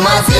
más